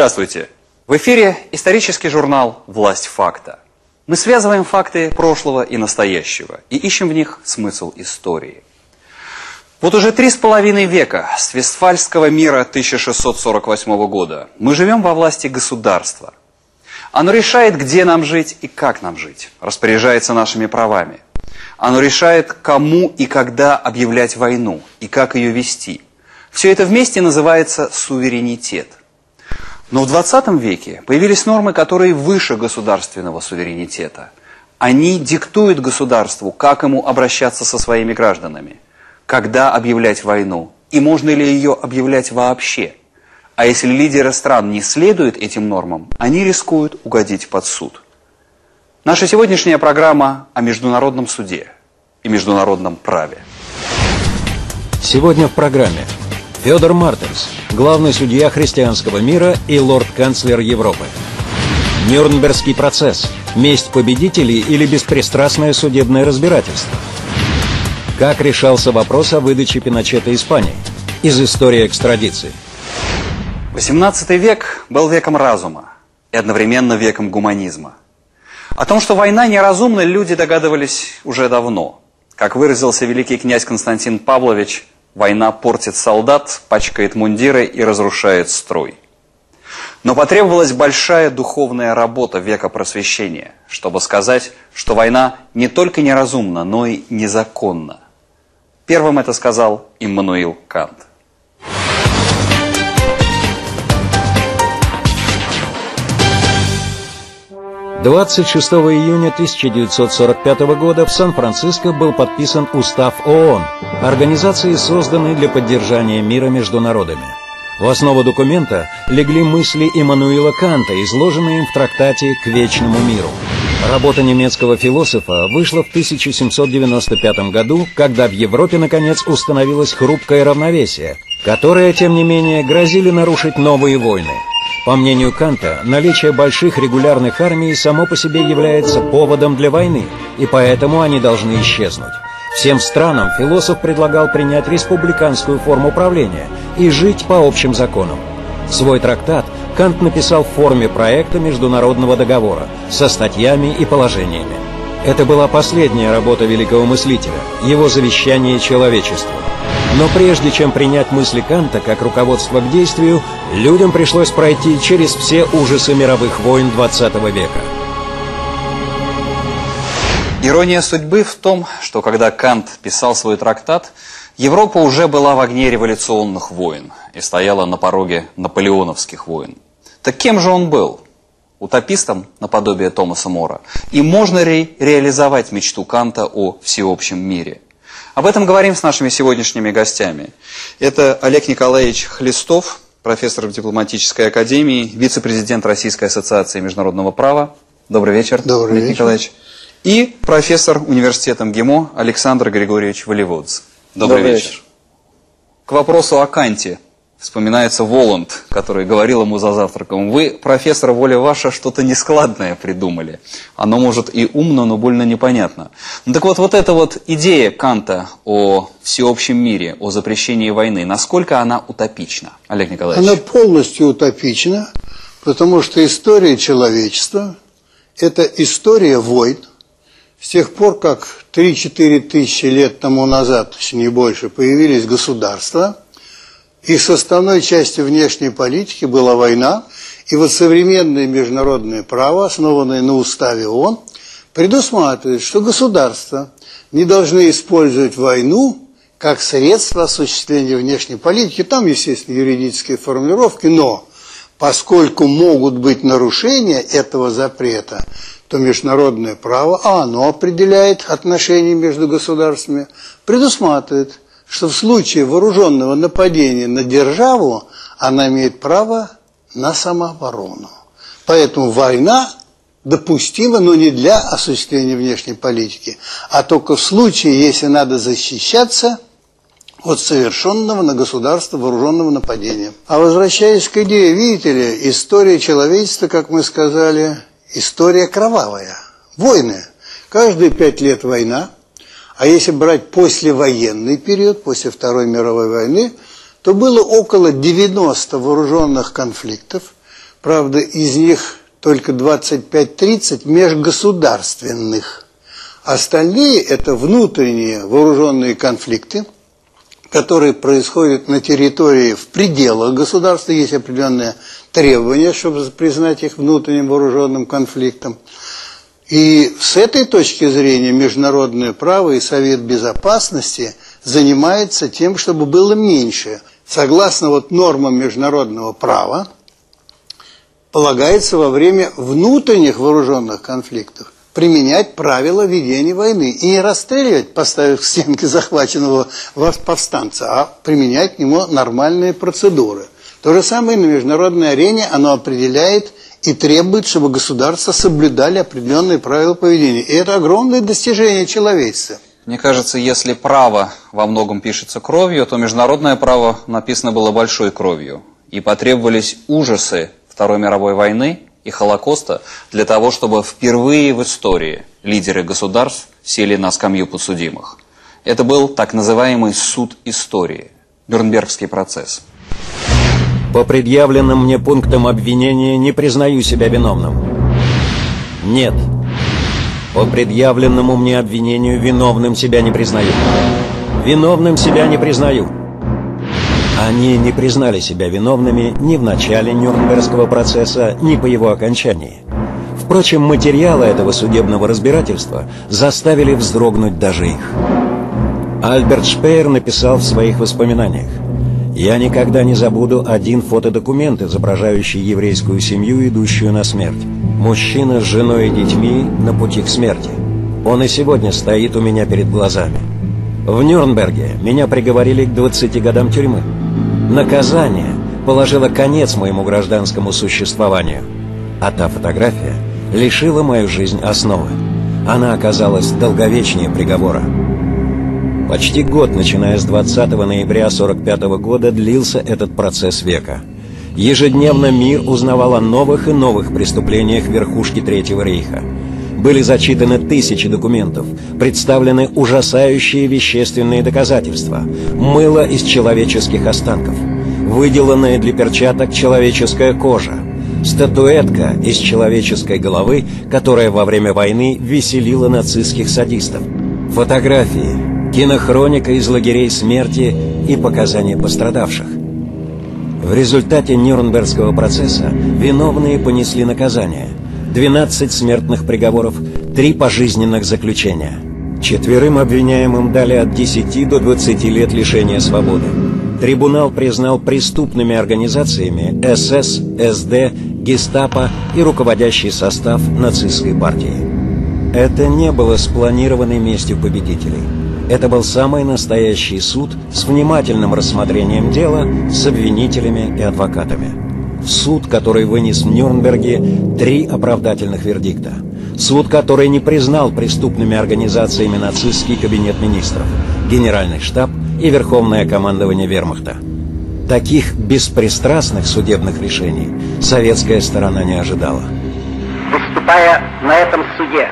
Здравствуйте! В эфире исторический журнал «Власть факта». Мы связываем факты прошлого и настоящего и ищем в них смысл истории. Вот уже три с половиной века с Вестфальского мира 1648 года мы живем во власти государства. Оно решает, где нам жить и как нам жить, распоряжается нашими правами. Оно решает, кому и когда объявлять войну и как ее вести. Все это вместе называется суверенитет. Но в 20 веке появились нормы, которые выше государственного суверенитета. Они диктуют государству, как ему обращаться со своими гражданами, когда объявлять войну и можно ли ее объявлять вообще. А если лидеры стран не следуют этим нормам, они рискуют угодить под суд. Наша сегодняшняя программа о международном суде и международном праве. Сегодня в программе Федор Мартенс, главный судья христианского мира и лорд-канцлер Европы. Нюрнбергский процесс. Месть победителей или беспристрастное судебное разбирательство. Как решался вопрос о выдаче Пиночета Испании? Из истории экстрадиции. XVIII век был веком разума и одновременно веком гуманизма. О том, что война неразумна, люди догадывались уже давно. Как выразился великий князь Константин Павлович, Война портит солдат, пачкает мундиры и разрушает строй. Но потребовалась большая духовная работа века просвещения, чтобы сказать, что война не только неразумна, но и незаконна. Первым это сказал Иммануил Кант. 26 июня 1945 года в Сан-Франциско был подписан Устав ООН, организации, созданной для поддержания мира между народами. В основу документа легли мысли Иммануила Канта, изложенные им в трактате «К вечному миру». Работа немецкого философа вышла в 1795 году, когда в Европе наконец установилось хрупкое равновесие, которое, тем не менее, грозили нарушить новые войны – по мнению Канта, наличие больших регулярных армий само по себе является поводом для войны, и поэтому они должны исчезнуть. Всем странам философ предлагал принять республиканскую форму правления и жить по общим законам. Свой трактат Кант написал в форме проекта международного договора со статьями и положениями. Это была последняя работа великого мыслителя, его завещание человечеству. Но прежде чем принять мысли Канта как руководство к действию, людям пришлось пройти через все ужасы мировых войн XX века. Ирония судьбы в том, что когда Кант писал свой трактат, Европа уже была в огне революционных войн и стояла на пороге наполеоновских войн. Так кем же он был? Утопистом наподобие Томаса Мора? И можно ли реализовать мечту Канта о всеобщем мире – об этом говорим с нашими сегодняшними гостями. Это Олег Николаевич Хлестов, профессор в дипломатической академии, вице-президент Российской ассоциации международного права. Добрый вечер, Добрый Олег вечер. Николаевич. И профессор университета МГИМО Александр Григорьевич Валиводц. Добрый, Добрый вечер. вечер. К вопросу о Канте. Вспоминается Воланд, который говорил ему за завтраком, вы, профессор, воля ваша, что-то нескладное придумали. Оно может и умно, но больно непонятно. Ну так вот, вот эта вот идея Канта о всеобщем мире, о запрещении войны, насколько она утопична, Олег Николаевич? Она полностью утопична, потому что история человечества – это история войн. С тех пор, как 3-4 тысячи лет тому назад, если не больше, появились государства, их составной частью внешней политики была война, и вот современное международное право, основанное на уставе ООН, предусматривает, что государства не должны использовать войну как средство осуществления внешней политики. Там, естественно, юридические формулировки, но поскольку могут быть нарушения этого запрета, то международное право, а оно определяет отношения между государствами, предусматривает, что в случае вооруженного нападения на державу она имеет право на самооборону. Поэтому война допустима, но не для осуществления внешней политики, а только в случае, если надо защищаться от совершенного на государство вооруженного нападения. А возвращаясь к идее, видите ли, история человечества, как мы сказали, история кровавая. Войны. Каждые пять лет война. А если брать послевоенный период, после Второй мировой войны, то было около 90 вооруженных конфликтов, Правда, из них только 25-30 межгосударственных. Остальные – это внутренние вооруженные конфликты, которые происходят на территории в пределах государства. Есть определенные требования, чтобы признать их внутренним вооруженным конфликтом. И с этой точки зрения международное право и Совет Безопасности занимается тем, чтобы было меньше. Согласно вот нормам международного права, полагается во время внутренних вооруженных конфликтов применять правила ведения войны и не расстреливать, поставив к стенке захваченного повстанца, а применять к нему нормальные процедуры. То же самое на международной арене оно определяет и требует, чтобы государства соблюдали определенные правила поведения. И это огромное достижение человечества. Мне кажется, если право во многом пишется кровью, то международное право написано было большой кровью. И потребовались ужасы Второй мировой войны и Холокоста для того, чтобы впервые в истории лидеры государств сели на скамью подсудимых. Это был так называемый суд истории, Нюрнбергский процесс. По предъявленным мне пунктам обвинения не признаю себя виновным. Нет. По предъявленному мне обвинению виновным себя не признаю. Виновным себя не признаю. Они не признали себя виновными ни в начале Нюрнбергского процесса, ни по его окончании. Впрочем, материалы этого судебного разбирательства заставили вздрогнуть даже их. Альберт Шпеер написал в своих воспоминаниях я никогда не забуду один фотодокумент, изображающий еврейскую семью, идущую на смерть. Мужчина с женой и детьми на пути к смерти. Он и сегодня стоит у меня перед глазами. В Нюрнберге меня приговорили к 20 годам тюрьмы. Наказание положило конец моему гражданскому существованию. А та фотография лишила мою жизнь основы. Она оказалась долговечнее приговора. Почти год, начиная с 20 ноября 1945 года, длился этот процесс века. Ежедневно мир узнавал о новых и новых преступлениях верхушки Третьего рейха. Были зачитаны тысячи документов, представлены ужасающие вещественные доказательства, мыло из человеческих останков, выделанная для перчаток человеческая кожа, статуэтка из человеческой головы, которая во время войны веселила нацистских садистов, фотографии, кинохроника из лагерей смерти и показания пострадавших. В результате Нюрнбергского процесса виновные понесли наказание. 12 смертных приговоров, 3 пожизненных заключения. Четверым обвиняемым дали от 10 до 20 лет лишения свободы. Трибунал признал преступными организациями СС, СД, Гестапо и руководящий состав нацистской партии. Это не было спланированной местью победителей. Это был самый настоящий суд с внимательным рассмотрением дела с обвинителями и адвокатами. Суд, который вынес в Нюрнберге три оправдательных вердикта. Суд, который не признал преступными организациями нацистский кабинет министров, генеральный штаб и верховное командование вермахта. Таких беспристрастных судебных решений советская сторона не ожидала. Выступая на этом суде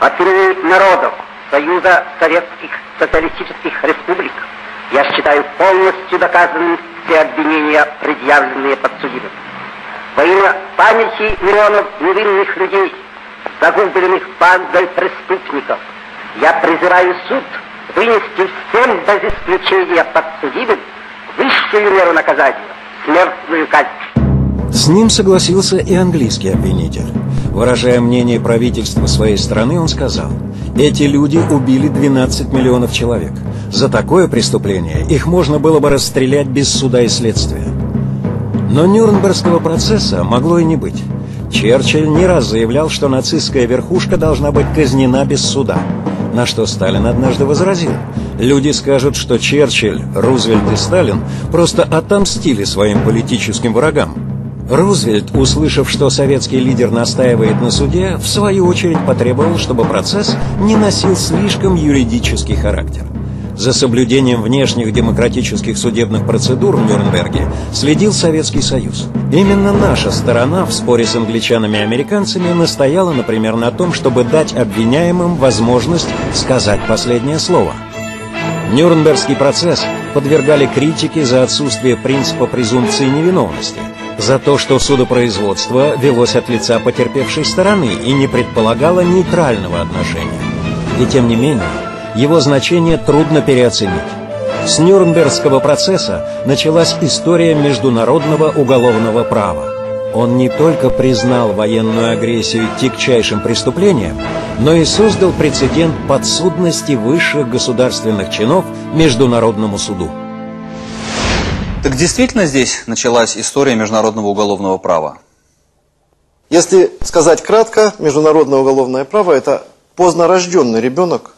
от народов, Союза Советских Социалистических Республик я считаю полностью доказанным все обвинения, предъявленные подсудимым. Во имя памяти миллионов невинных людей, загубленных бандой преступников, я призываю суд вынести всем без исключения подсудимым высшую меру наказания – смертную казнь. С ним согласился и английский обвинитель. Выражая мнение правительства своей страны, он сказал, «Эти люди убили 12 миллионов человек. За такое преступление их можно было бы расстрелять без суда и следствия». Но Нюрнбергского процесса могло и не быть. Черчилль не раз заявлял, что нацистская верхушка должна быть казнена без суда. На что Сталин однажды возразил. Люди скажут, что Черчилль, Рузвельт и Сталин просто отомстили своим политическим врагам. Рузвельт, услышав, что советский лидер настаивает на суде, в свою очередь потребовал, чтобы процесс не носил слишком юридический характер. За соблюдением внешних демократических судебных процедур в Нюрнберге следил Советский Союз. Именно наша сторона в споре с англичанами и американцами настояла, например, на том, чтобы дать обвиняемым возможность сказать последнее слово. Нюрнбергский процесс подвергали критике за отсутствие принципа презумпции невиновности – за то, что судопроизводство велось от лица потерпевшей стороны и не предполагало нейтрального отношения. И тем не менее, его значение трудно переоценить. С Нюрнбергского процесса началась история международного уголовного права. Он не только признал военную агрессию тягчайшим преступлением, но и создал прецедент подсудности высших государственных чинов Международному суду. Так действительно здесь началась история международного уголовного права? Если сказать кратко, международное уголовное право – это поздно рожденный ребенок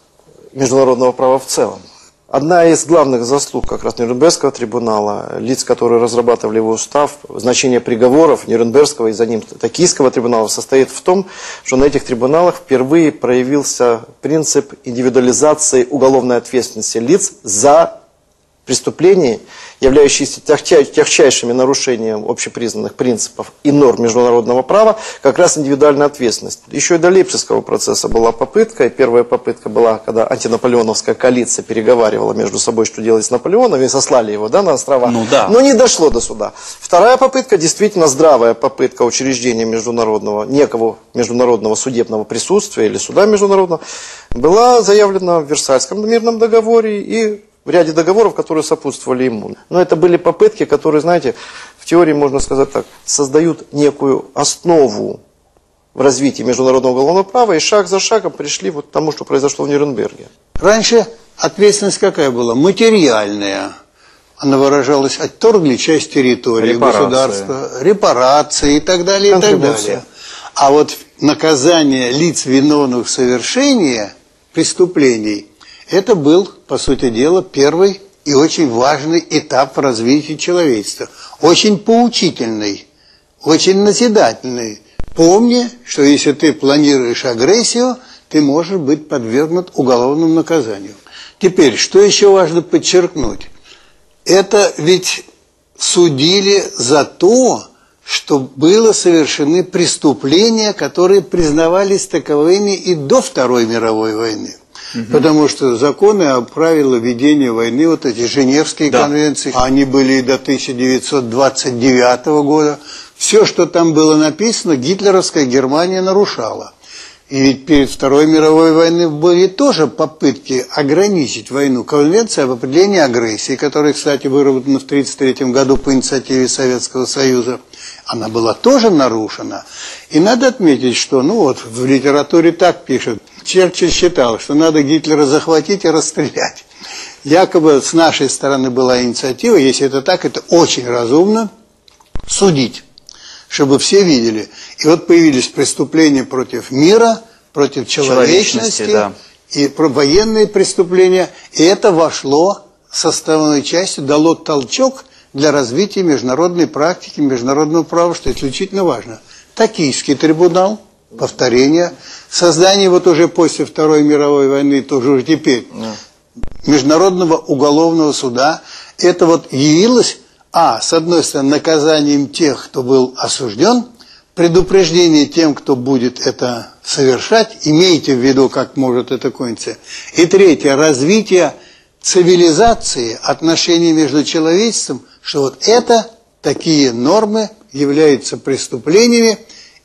международного права в целом. Одна из главных заслуг как раз Нюрнбергского трибунала, лиц, которые разрабатывали его устав, значение приговоров Нюрнбергского и за ним Токийского трибунала состоит в том, что на этих трибуналах впервые проявился принцип индивидуализации уголовной ответственности лиц за преступления, являющиеся тягчайшими нарушением общепризнанных принципов и норм международного права, как раз индивидуальная ответственность. Еще и до Лейпцигского процесса была попытка, и первая попытка была, когда антинаполеоновская коалиция переговаривала между собой, что делать с Наполеоном, и сослали его да, на острова. Ну, да. Но не дошло до суда. Вторая попытка, действительно здравая попытка учреждения международного, некого международного судебного присутствия или суда международного, была заявлена в Версальском мирном договоре и в ряде договоров, которые сопутствовали ему. Но это были попытки, которые, знаете, в теории, можно сказать так, создают некую основу в развитии международного уголовного права, и шаг за шагом пришли вот к тому, что произошло в Нюрнберге. Раньше ответственность какая была? Материальная. Она выражалась, отторгли часть территории Репарации. государства, репарации и так далее, и так далее. А вот наказание лиц, виновных в совершении преступлений, это был, по сути дела, первый и очень важный этап в развитии человечества. Очень поучительный, очень назидательный. Помни, что если ты планируешь агрессию, ты можешь быть подвергнут уголовному наказанию. Теперь, что еще важно подчеркнуть? Это ведь судили за то, что было совершены преступления, которые признавались таковыми и до Второй мировой войны. Потому что законы о правилах ведения войны, вот эти Женевские Да. конвенции, они были до 1929 года. Все, что там было написано, гитлеровская Германия нарушала. И ведь перед Второй мировой войной были тоже попытки ограничить войну. Конвенция об определении агрессии, которая, кстати, выработана в 1933 году по инициативе Советского Союза, она была тоже нарушена. И надо отметить, что, ну вот, в литературе так пишут, Черчилль считал, что надо Гитлера захватить и расстрелять. Якобы с нашей стороны была инициатива, если это так, это очень разумно, судить чтобы все видели. И вот появились преступления против мира, против человечности, Человечности, да. и военные преступления. И это вошло составной частью, дало толчок для развития международной практики, международного права, что исключительно важно. Токийский трибунал, повторение, создание вот уже после Второй мировой войны, тоже уже теперь, Международного уголовного суда, это вот явилось, а, с одной стороны, наказанием тех, кто был осужден, предупреждение тем, кто будет это совершать, имейте в виду, как может это кончиться. И третье, развитие цивилизации, отношений между человечеством, что вот это, такие нормы являются преступлениями,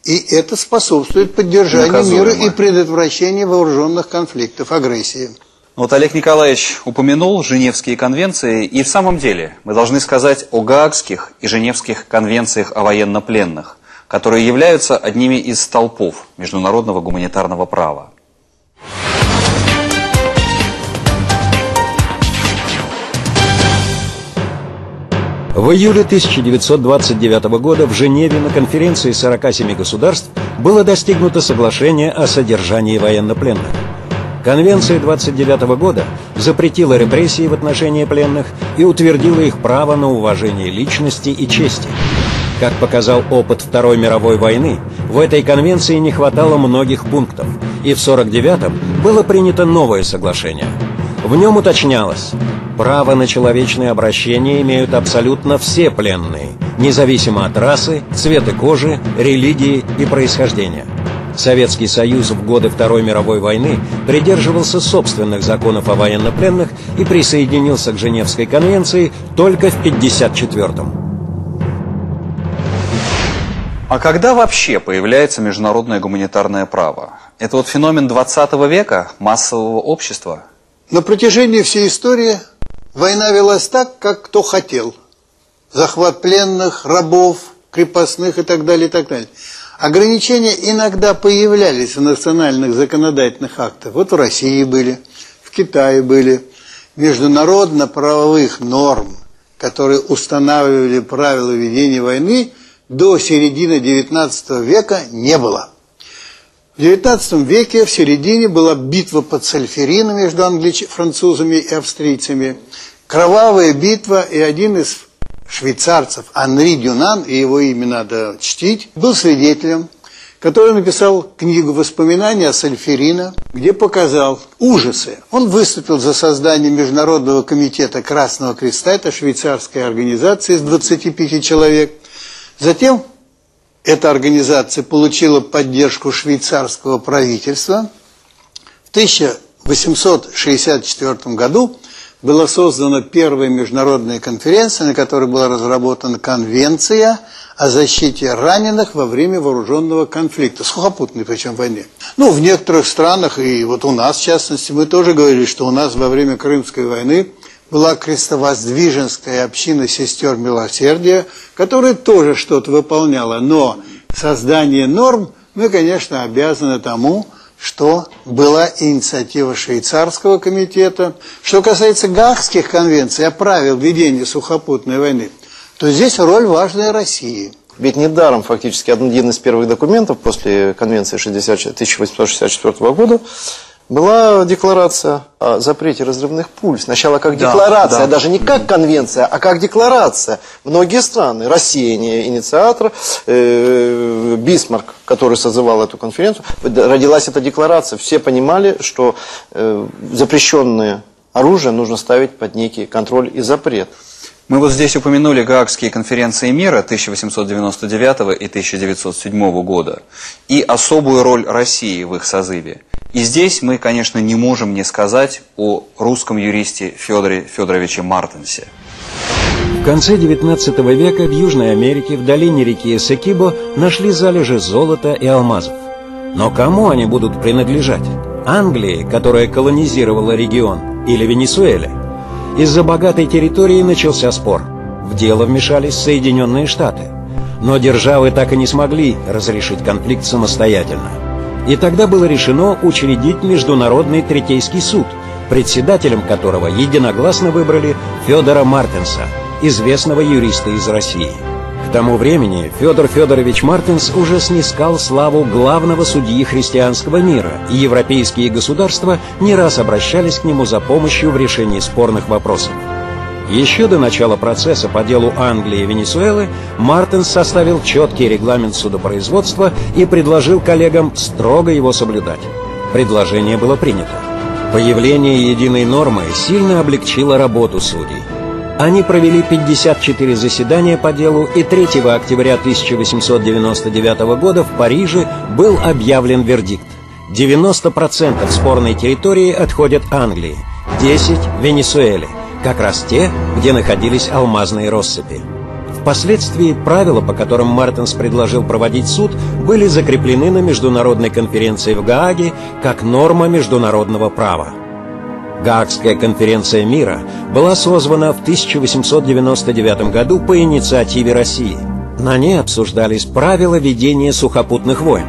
и это способствует поддержанию мира и предотвращению вооруженных конфликтов, агрессии. Вот Олег Николаевич упомянул Женевские конвенции, и в самом деле мы должны сказать о Гаагских и Женевских конвенциях о военнопленных, которые являются одними из столпов международного гуманитарного права. В июле 1929 года в Женеве на конференции 47 государств было достигнуто соглашение о содержании военнопленных. Конвенция 29 года запретила репрессии в отношении пленных и утвердила их право на уважение личности и чести. Как показал опыт Второй мировой войны, в этой конвенции не хватало многих пунктов, и в 49-м было принято новое соглашение. В нем уточнялось, право на человечное обращение имеют абсолютно все пленные, независимо от расы, цвета кожи, религии и происхождения. Советский Союз в годы Второй мировой войны придерживался собственных законов о военнопленных и присоединился к Женевской конвенции только в 1954-м. А когда вообще появляется международное гуманитарное право? Это вот феномен 20 века, массового общества? На протяжении всей истории война велась так, как кто хотел. Захват пленных, рабов, крепостных и так далее, и так далее. Ограничения иногда появлялись в национальных законодательных актах. Вот в России были, в Китае были. Международно-правовых норм, которые устанавливали правила ведения войны, до середины XIX века не было. В XIX веке в середине была битва под Сальферино между англич... французами и австрийцами. Кровавая битва, и один из швейцарцев Анри Дюнан, и его имя надо чтить, был свидетелем, который написал книгу воспоминаний о Сальферино, где показал ужасы. Он выступил за создание Международного комитета Красного Креста, это швейцарская организация из 25 человек. Затем эта организация получила поддержку швейцарского правительства. В 1864 году была создана первая международная конференция, на которой была разработана конвенция о защите раненых во время вооруженного конфликта, сухопутной причем войне. Ну, в некоторых странах, и вот у нас, в частности, мы тоже говорили, что у нас во время Крымской войны была крестовоздвиженская община сестер милосердия, которая тоже что-то выполняла, но создание норм мы, конечно, обязаны тому, что была инициатива швейцарского комитета. Что касается Гаагских конвенций о правил ведения сухопутной войны, то здесь роль важная России. Ведь недаром фактически один из первых документов после конвенции 60, 1864 года была декларация о запрете разрывных пуль. Сначала как Да, декларация, да. даже не как конвенция, а как декларация. Многие страны, Россия не инициатор, э, Бисмарк, который созывал эту конференцию, родилась эта декларация. Все понимали, что э, запрещенное оружие нужно ставить под некий контроль и запрет. Мы вот здесь упомянули Гаагские конференции мира 1899 и 1907 года и особую роль России в их созыве. И здесь мы, конечно, не можем не сказать о русском юристе Федоре Федоровиче Мартенсе. В конце XIX века в Южной Америке в долине реки Эсекибо нашли залежи золота и алмазов. Но кому они будут принадлежать? Англии, которая колонизировала регион, или Венесуэле? Из-за богатой территории начался спор. В дело вмешались Соединенные Штаты. Но державы так и не смогли разрешить конфликт самостоятельно. И тогда было решено учредить Международный Третейский суд, председателем которого единогласно выбрали Федора Мартенса, известного юриста из России. К тому времени Федор Федорович Мартинс уже снискал славу главного судьи христианского мира, и европейские государства не раз обращались к нему за помощью в решении спорных вопросов. Еще до начала процесса по делу Англии и Венесуэлы Мартинс составил четкий регламент судопроизводства и предложил коллегам строго его соблюдать. Предложение было принято. Появление единой нормы сильно облегчило работу судей. Они провели 54 заседания по делу, и 3 октября 1899 года в Париже был объявлен вердикт. 90% спорной территории отходят Англии, 10% – Венесуэле, как раз те, где находились алмазные россыпи. Впоследствии правила, по которым Мартинс предложил проводить суд, были закреплены на международной конференции в Гааге как норма международного права. Гаагская конференция мира была созвана в 1899 году по инициативе России. На ней обсуждались правила ведения сухопутных войн.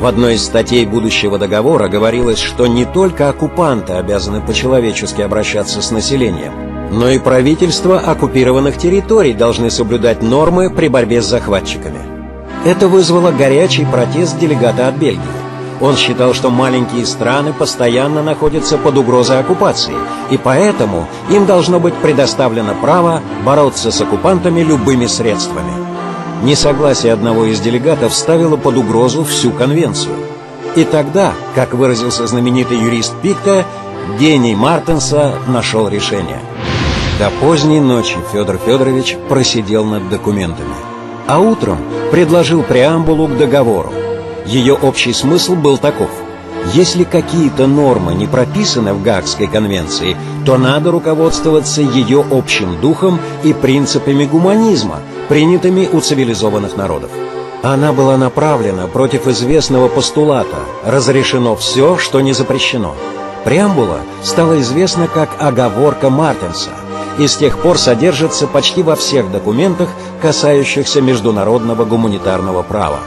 В одной из статей будущего договора говорилось, что не только оккупанты обязаны по-человечески обращаться с населением, но и правительства оккупированных территорий должны соблюдать нормы при борьбе с захватчиками. Это вызвало горячий протест делегата от Бельгии. Он считал, что маленькие страны постоянно находятся под угрозой оккупации, и поэтому им должно быть предоставлено право бороться с оккупантами любыми средствами. Несогласие одного из делегатов ставило под угрозу всю конвенцию. И тогда, как выразился знаменитый юрист Пикта, гений Мартенса нашел решение. До поздней ночи Федор Федорович просидел над документами, а утром предложил преамбулу к договору. Ее общий смысл был таков. Если какие-то нормы не прописаны в Гаагской конвенции, то надо руководствоваться ее общим духом и принципами гуманизма, принятыми у цивилизованных народов. Она была направлена против известного постулата «разрешено все, что не запрещено». Преамбула стала известна как «оговорка Мартенса» и с тех пор содержится почти во всех документах, касающихся международного гуманитарного права.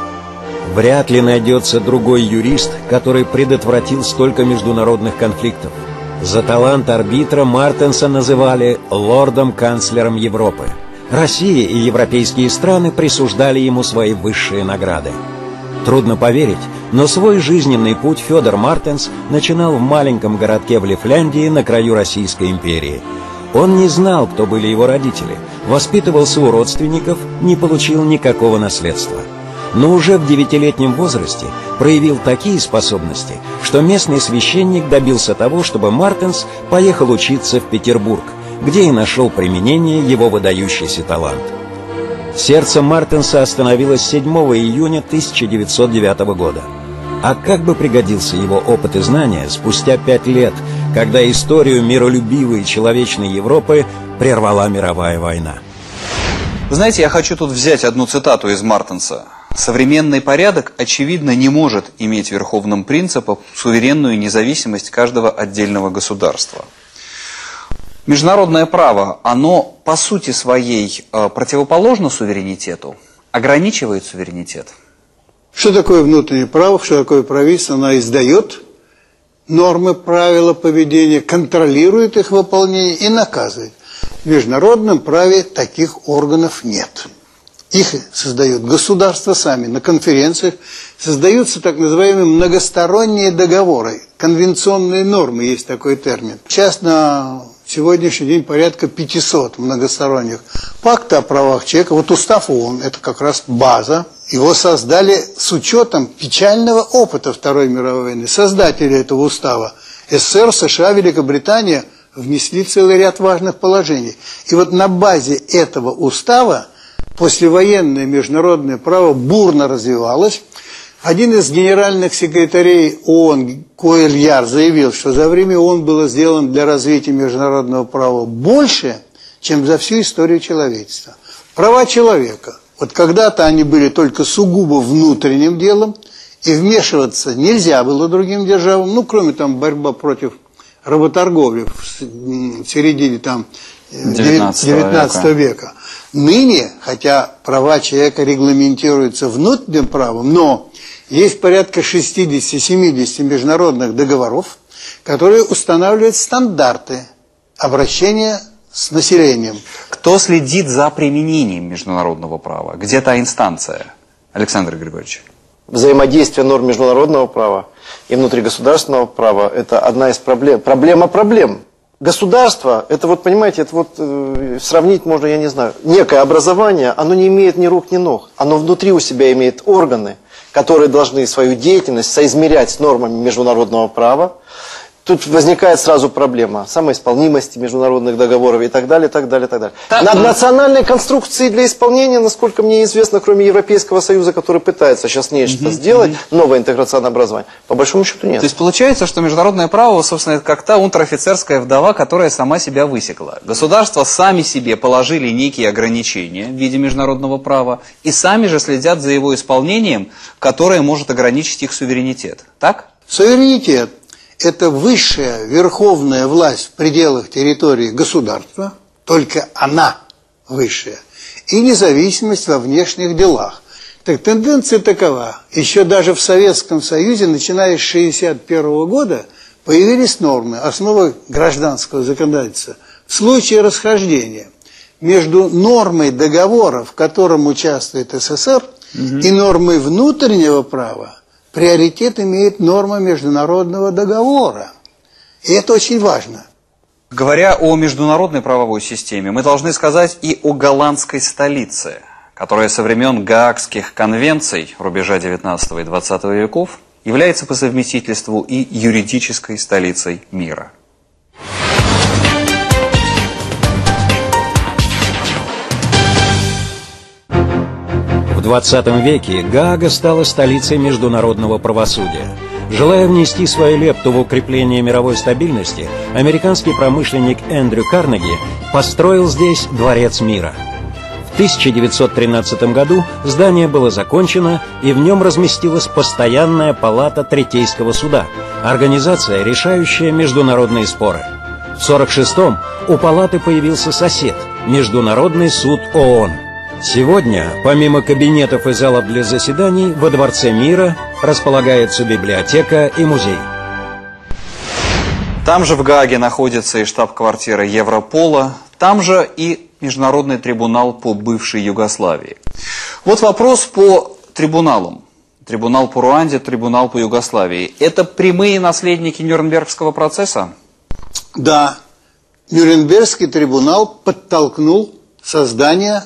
Вряд ли найдется другой юрист, который предотвратил столько международных конфликтов. За талант арбитра Мартенса называли лордом-канцлером Европы. Россия и европейские страны присуждали ему свои высшие награды. Трудно поверить, но свой жизненный путь Федор Мартенс начинал в маленьком городке в Лифляндии на краю Российской империи. Он не знал, кто были его родители, воспитывался у родственников, не получил никакого наследства. Но уже в девятилетнем возрасте проявил такие способности, что местный священник добился того, чтобы Мартенс поехал учиться в Петербург, где и нашел применение его выдающийся талант. Сердце Мартенса остановилось 7 июня 1909 года. А как бы пригодился его опыт и знания спустя пять лет, когда историю миролюбивой человечной Европы прервала мировая война? Знаете, я хочу тут взять одну цитату из Мартенса. Современный порядок, очевидно, не может иметь верховным принципом суверенную независимость каждого отдельного государства. Международное право, оно по сути своей э, противоположно суверенитету, ограничивает суверенитет. Что такое внутреннее право, что такое правительство? Оно издает нормы, правила поведения, контролирует их выполнение и наказывает. В международном праве таких органов нет. Их создают государства сами на конференциях. Создаются так называемые многосторонние договоры, конвенционные нормы, есть такой термин. Сейчас на сегодняшний день порядка 500 многосторонних пакта о правах человека. Вот устав ООН, это как раз база. Его создали с учетом печального опыта Второй мировой войны. Создатели этого устава СССР, США, Великобритания внесли целый ряд важных положений. И вот на базе этого устава послевоенное международное право бурно развивалось. Один из генеральных секретарей ООН, Коэль Яр, заявил, что за время ООН было сделано для развития международного права больше, чем за всю историю человечества. Права человека. Вот когда-то они были только сугубо внутренним делом, и вмешиваться нельзя было другим державам, ну, кроме там борьба против работорговли в середине там 19, 19 века. века. Ныне, хотя права человека регламентируются внутренним правом, но есть порядка 60-70 международных договоров, которые устанавливают стандарты обращения с населением. Кто следит за применением международного права? Где та инстанция? Александр Григорьевич. Взаимодействие норм международного права и внутригосударственного права – это одна из проблем. Проблема проблем. Государство, это вот, понимаете, это вот э, сравнить можно, я не знаю, некое образование, оно не имеет ни рук, ни ног. Оно внутри у себя имеет органы, которые должны свою деятельность соизмерять с нормами международного права, Тут возникает сразу проблема самоисполнимости международных договоров и так далее, так далее, так далее. Так, Над национальной конструкцией для исполнения, насколько мне известно, кроме Европейского Союза, который пытается сейчас нечто угу, сделать, угу. новое интеграционное образование, по большому счету нет. То есть получается, что международное право, собственно, это как та унтер-офицерская вдова, которая сама себя высекла. Государства сами себе положили некие ограничения в виде международного права и сами же следят за его исполнением, которое может ограничить их суверенитет. Так? Суверенитет это высшая верховная власть в пределах территории государства, только она высшая, и независимость во внешних делах. Так тенденция такова. Еще даже в Советском Союзе, начиная с 1961 года, появились нормы, основы гражданского законодательства. В случае расхождения между нормой договора, в котором участвует СССР, угу. и нормой внутреннего права, приоритет имеет норма международного договора. И это очень важно. Говоря о международной правовой системе, мы должны сказать и о голландской столице, которая со времен Гаагских конвенций рубежа 19 и 20 веков является по совместительству и юридической столицей мира. 20 веке Гаага стала столицей международного правосудия. Желая внести свою лепту в укрепление мировой стабильности, американский промышленник Эндрю Карнеги построил здесь Дворец мира. В 1913 году здание было закончено, и в нем разместилась постоянная палата Третейского суда, организация, решающая международные споры. В 1946-м у палаты появился сосед – Международный суд ООН. Сегодня, помимо кабинетов и залов для заседаний, во Дворце мира располагается библиотека и музей. Там же в Гааге находится и штаб-квартира Европола, там же и Международный трибунал по бывшей Югославии. Вот вопрос по трибуналам. Трибунал по Руанде, трибунал по Югославии. Это прямые наследники Нюрнбергского процесса? Да, Нюрнбергский трибунал подтолкнул создание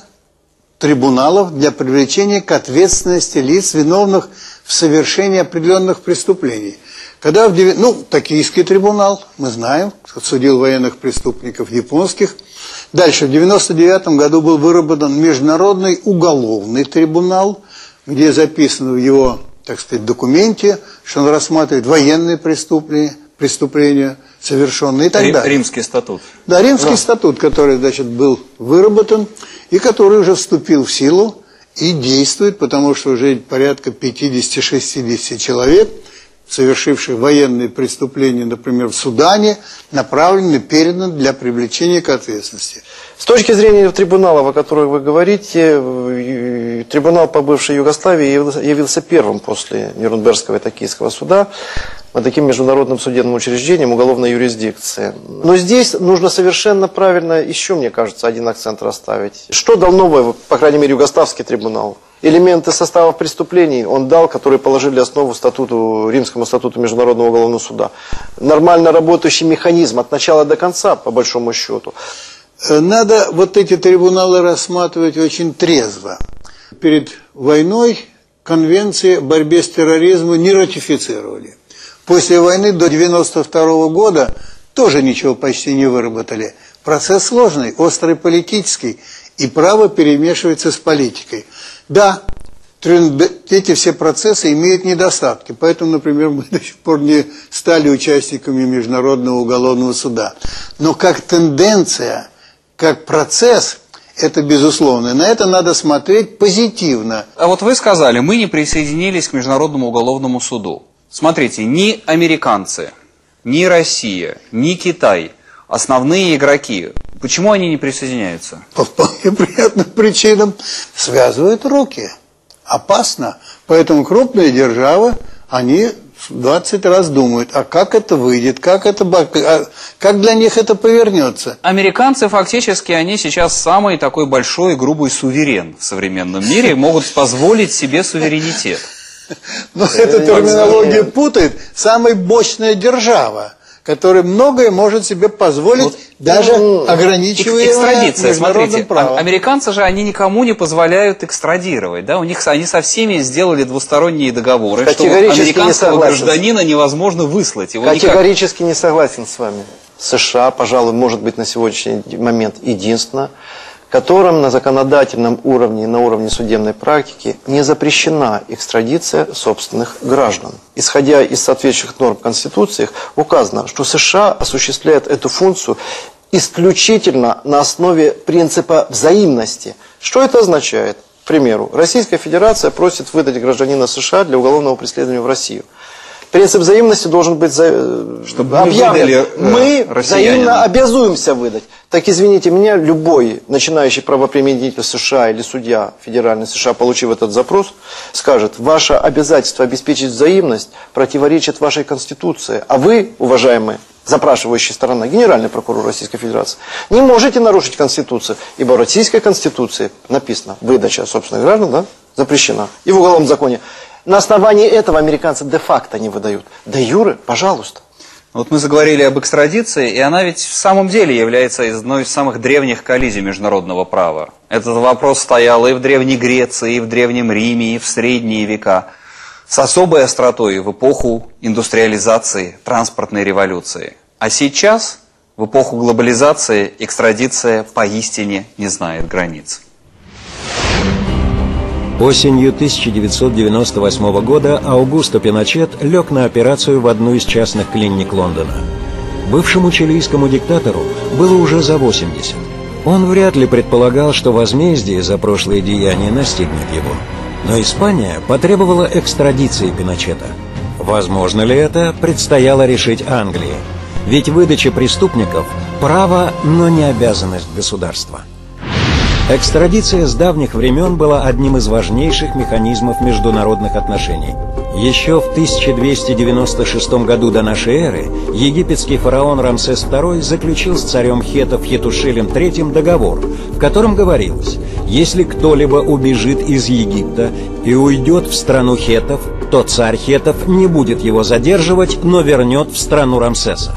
трибуналов для привлечения к ответственности лиц, виновных в совершении определенных преступлений. Когда в ну, Токийский трибунал, мы знаем, судил военных преступников японских. Дальше, в 99 году был выработан Международный уголовный трибунал, где записано в его, так сказать, документе, что он рассматривает военные преступления, преступления совершенные и так Рим- далее. Римский статут. Да, римский статут, который, значит, был выработан и который уже вступил в силу и действует, потому что уже порядка 50-60 человек, совершивших военные преступления, например, в Судане, направлены, переданы для привлечения к ответственности. С точки зрения трибуналов, о которых вы говорите, э, трибунал по бывшей Югославии явился- первым после Нюрнбергского и Токийского суда таким международным судебным учреждением уголовной юрисдикции. Но здесь нужно совершенно правильно еще, мне кажется, один акцент расставить. Что дал новое, по крайней мере, Югославский трибунал? Элементы состава преступлений он дал, которые положили основу статуту, Римскому статуту Международного уголовного суда. Нормально работающий механизм от начала до конца, по большому счету. Надо вот эти трибуналы рассматривать очень трезво. Перед войной конвенции о борьбе с терроризмом не ратифицировали. После войны до 1992 года тоже ничего почти не выработали. Процесс сложный, острый политический, и право перемешивается с политикой. Да, эти все процессы имеют недостатки. Поэтому, например, мы до сих пор не стали участниками Международного уголовного суда. Но как тенденция, как процесс, это безусловно. На это надо смотреть позитивно. А вот вы сказали, мы не присоединились к Международному уголовному суду. Смотрите, ни американцы, ни Россия, ни Китай, основные игроки, почему они не присоединяются? По вполне приятным причинам связывают руки. Опасно. Поэтому крупные державы, они 20 раз думают, а как это выйдет, как, это, а как для них это повернется. Американцы фактически, они сейчас самый такой большой и грубый суверен в современном мире, могут позволить себе суверенитет. Но эта терминология путает. Самая мощная держава, которая многое может себе позволить, даже ограничивая Эк- Экстрадиция, смотрите, правом. американцы же, они никому не позволяют экстрадировать, да, у них, они со всеми сделали двусторонние договоры, что не американского согласен. гражданина невозможно выслать. Его никак- Категорически не согласен с вами. США, пожалуй, может быть на сегодняшний момент единственное, которым на законодательном уровне и на уровне судебной практики не запрещена экстрадиция собственных граждан. Исходя из соответствующих норм Конституции, указано, что США осуществляет эту функцию исключительно на основе принципа взаимности. Что это означает? К примеру, Российская Федерация просит выдать гражданина США для уголовного преследования в Россию. Принцип взаимности должен быть за... Чтобы мы объявлен. выдали, э, Мы россиянина. взаимно обязуемся выдать. Так извините меня, любой начинающий правоприменитель США или судья федеральный США, получив этот запрос, скажет, ваше обязательство обеспечить взаимность противоречит вашей Конституции, а вы, уважаемые, запрашивающая сторона, генеральный прокурор Российской Федерации, не можете нарушить Конституцию, ибо в Российской Конституции написано, выдача собственных граждан да, запрещена. И в Уголовном законе. На основании этого американцы де-факто не выдают. Де юре, пожалуйста. Вот мы заговорили об экстрадиции, и она ведь в самом деле является одной из самых древних коллизий международного права. Этот вопрос стоял и в Древней Греции, и в Древнем Риме, и в средние века. С особой остротой в эпоху индустриализации, транспортной революции. А сейчас, в эпоху глобализации, экстрадиция поистине не знает границ. Осенью 1998 года Аугусто Пиночет лег на операцию в одну из частных клиник Лондона. Бывшему чилийскому диктатору было уже за 80. Он вряд ли предполагал, что возмездие за прошлые деяния настигнет его. Но Испания потребовала экстрадиции Пиночета. Возможно ли это, предстояло решить Англии. Ведь выдача преступников – право, но не обязанность государства. Экстрадиция с давних времен была одним из важнейших механизмов международных отношений. Еще в 1296 году до нашей эры египетский фараон Рамсес II заключил с царем хетов Хетушелем III договор, в котором говорилось, если кто-либо убежит из Египта и уйдет в страну хетов, то царь хетов не будет его задерживать, но вернет в страну Рамсеса.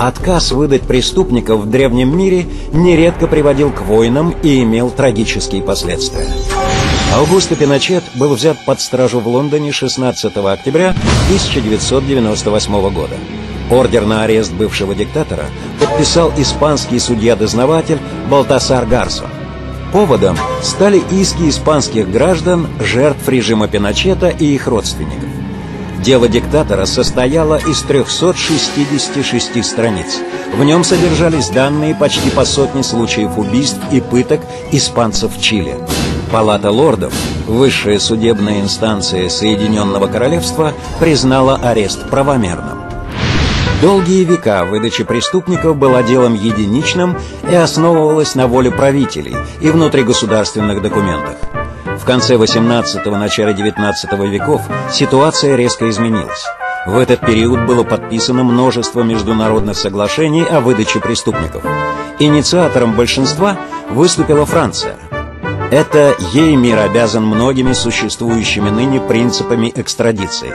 Отказ выдать преступников в древнем мире нередко приводил к войнам и имел трагические последствия. Аугусто Пиночет был взят под стражу в Лондоне 16 октября 1998 года. Ордер на арест бывшего диктатора подписал испанский судья-дознаватель Балтасар Гарсо. Поводом стали иски испанских граждан, жертв режима Пиночета и их родственников. Дело диктатора состояло из 366 страниц. В нем содержались данные почти по сотне случаев убийств и пыток испанцев в Чили. Палата лордов, высшая судебная инстанция Соединенного Королевства, признала арест правомерным. Долгие века выдача преступников была делом единичным и основывалась на воле правителей и внутригосударственных документах. Конце 18-го, начале 19 веков ситуация резко изменилась. В этот период было подписано множество международных соглашений о выдаче преступников. Инициатором большинства выступила Франция. Это ей мир обязан многими существующими ныне принципами экстрадиции.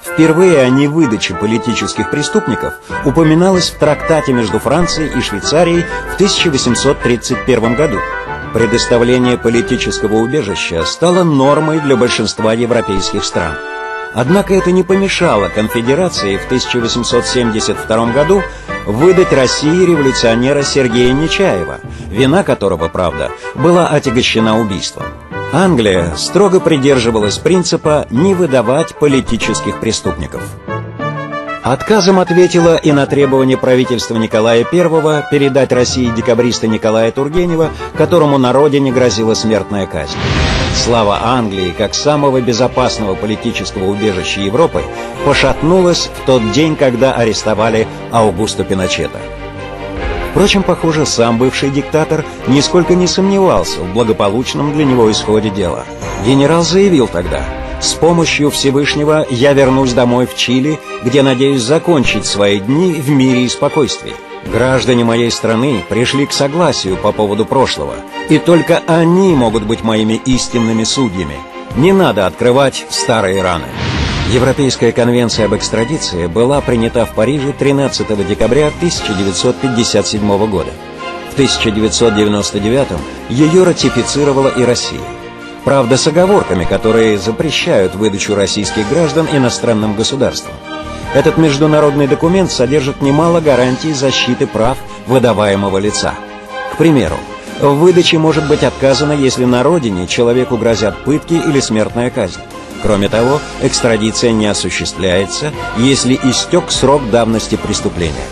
Впервые о невыдаче политических преступников упоминалось в трактате между Францией и Швейцарией в 1831 году. Предоставление политического убежища стало нормой для большинства европейских стран. Однако это не помешало конфедерации в 1872 году выдать России революционера Сергея Нечаева, вина которого, правда, была отягощена убийством. Англия строго придерживалась принципа не выдавать политических преступников. Отказом ответила и на требование правительства Николая I передать России декабриста Николая Тургенева, которому на родине грозила смертная казнь. Слава Англии как самого безопасного политического убежища Европы пошатнулась в тот день, когда арестовали Аугусто Пиночета. Впрочем, похоже, сам бывший диктатор нисколько не сомневался в благополучном для него исходе дела. Генерал заявил тогда – с помощью Всевышнего я вернусь домой в Чили, где надеюсь закончить свои дни в мире и спокойствии. Граждане моей страны пришли к согласию по поводу прошлого, и только они могут быть моими истинными судьями. Не надо открывать старые раны. Европейская конвенция об экстрадиции была принята в Париже 13 декабря 1957 года. В 1999 ее ратифицировала и Россия. Правда, с оговорками, которые запрещают выдачу российских граждан иностранным государствам. Этот международный документ содержит немало гарантий защиты прав выдаваемого лица. К примеру, в выдаче может быть отказано, если на родине человеку грозят пытки или смертная казнь. Кроме того, экстрадиция не осуществляется, если истек срок давности преступления.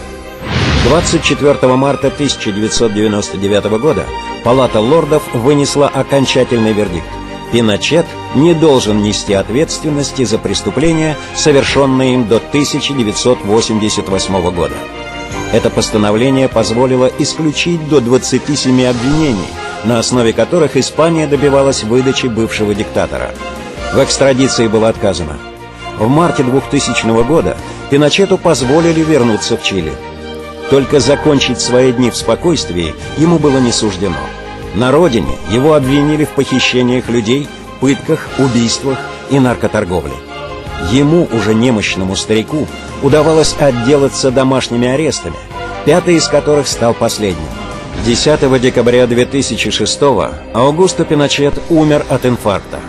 24 марта 1999 года Палата лордов вынесла окончательный вердикт. Пиночет не должен нести ответственности за преступления, совершенные им до 1988 года. Это постановление позволило исключить до 27 обвинений, на основе которых Испания добивалась выдачи бывшего диктатора. В экстрадиции было отказано. В марте 2000 года Пиночету позволили вернуться в Чили. Только закончить свои дни в спокойствии ему было не суждено. На родине его обвинили в похищениях людей, пытках, убийствах и наркоторговле. Ему, уже немощному старику, удавалось отделаться домашними арестами, пятый из которых стал последним. 10 декабря 2006 Аугусто Пиночет умер от инфаркта.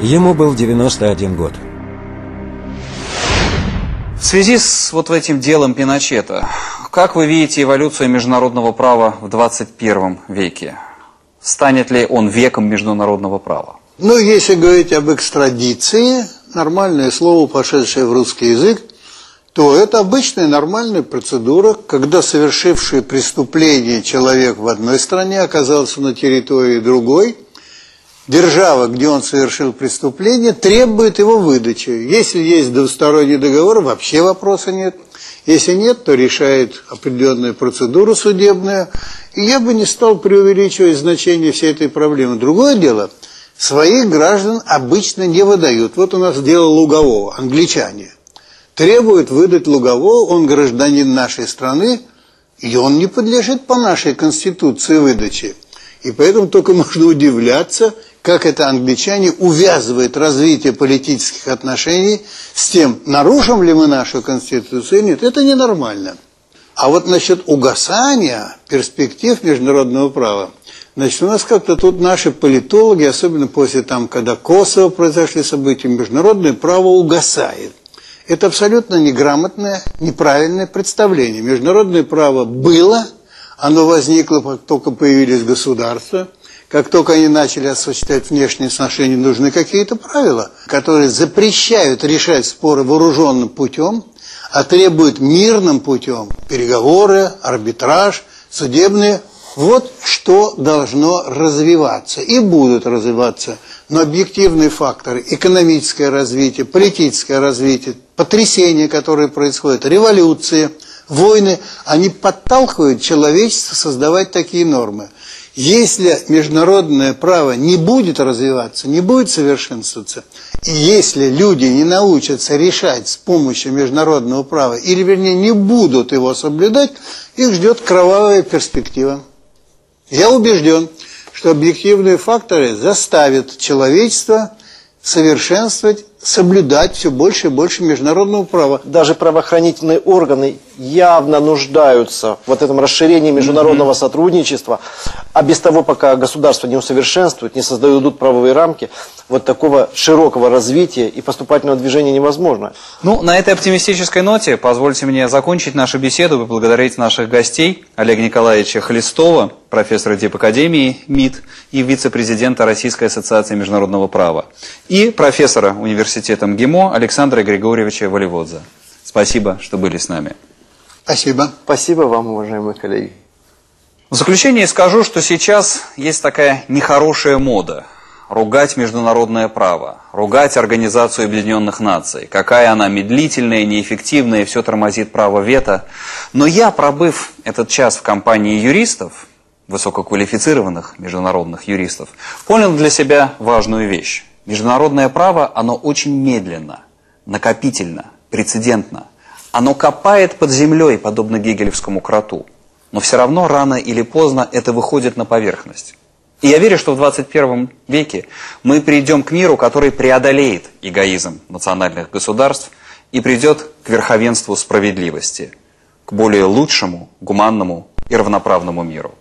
Ему был 91 год. В связи с вот этим делом Пиночета, как вы видите эволюцию международного права в 21 веке? Станет ли он веком международного права? Ну, если говорить об экстрадиции, нормальное слово, пошедшее в русский язык, то это обычная нормальная процедура, когда совершивший преступление человек в одной стране оказался на территории другой, держава, где он совершил преступление, требует его выдачи. Если есть двусторонний договор, вообще вопроса нет. Если нет, то решает определенную процедуру судебную. И я бы не стал преувеличивать значение всей этой проблемы. Другое дело, своих граждан обычно не выдают. Вот у нас дело Лугового, англичане. Требуют выдать Лугового, он гражданин нашей страны, и он не подлежит по нашей конституции выдаче. И поэтому только можно удивляться, как это англичане увязывают развитие политических отношений с тем, нарушим ли мы нашу конституцию или нет. Это ненормально. А вот насчет угасания перспектив международного права, значит, у нас как-то тут наши политологи, особенно после там, когда Косово произошли события, международное право угасает. Это абсолютно неграмотное, неправильное представление. Международное право было, оно возникло, как только появились государства – как только они начали осуществлять внешние отношения, нужны какие-то правила, которые запрещают решать споры вооруженным путем, а требуют мирным путем переговоры, арбитраж, судебные. Вот что должно развиваться и будут развиваться. Но объективные факторы, экономическое развитие, политическое развитие, потрясения, которые происходят, революции, войны, они подталкивают человечество создавать такие нормы. Если международное право не будет развиваться, не будет совершенствоваться, и если люди не научатся решать с помощью международного права, или вернее не будут его соблюдать, их ждет кровавая перспектива. Я убежден, что объективные факторы заставят человечество совершенствовать соблюдать все больше и больше международного права. Даже правоохранительные органы явно нуждаются в вот этом расширении международного mm-hmm. сотрудничества, а без того, пока государство не усовершенствует, не создают правовые рамки, вот такого широкого развития и поступательного движения невозможно. Ну, на этой оптимистической ноте позвольте мне закончить нашу беседу и поблагодарить наших гостей Олега Николаевича Хлестова, профессора Дипакадемии МИД и вице-президента Российской ассоциации международного права, и профессора университета МГИМО Александра Григорьевича Валиводза. Спасибо, что были с нами. Спасибо. Спасибо вам, уважаемые коллеги. В заключение скажу, что сейчас есть такая нехорошая мода – ругать международное право, ругать Организацию Объединенных Наций, какая она медлительная, неэффективная и все тормозит право вето. Но я, пробыв этот час в компании юристов, высококвалифицированных международных юристов, понял для себя важную вещь. Международное право, оно очень медленно, накопительно, прецедентно. Оно копает под землей, подобно гегелевскому кроту. Но все равно рано или поздно это выходит на поверхность. И я верю, что в 21 веке мы придем к миру, который преодолеет эгоизм национальных государств и придет к верховенству справедливости, к более лучшему, гуманному и равноправному миру.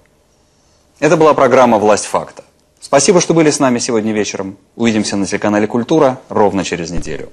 Это была программа «Власть факта». Спасибо, что были с нами сегодня вечером. Увидимся на телеканале «Культура» ровно через неделю.